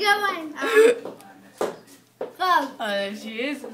good one. Go. Oh, there she is.